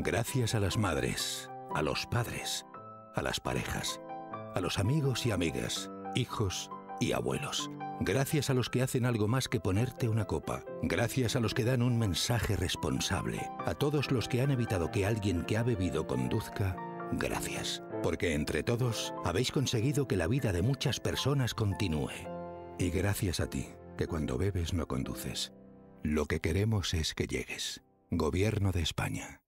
Gracias a las madres, a los padres, a las parejas, a los amigos y amigas, hijos y abuelos. Gracias a los que hacen algo más que ponerte una copa. Gracias a los que dan un mensaje responsable. A todos los que han evitado que alguien que ha bebido conduzca. Gracias. Porque entre todos habéis conseguido que la vida de muchas personas continúe. Y gracias a ti, que cuando bebes no conduces. Lo que queremos es que llegues. Gobierno de España.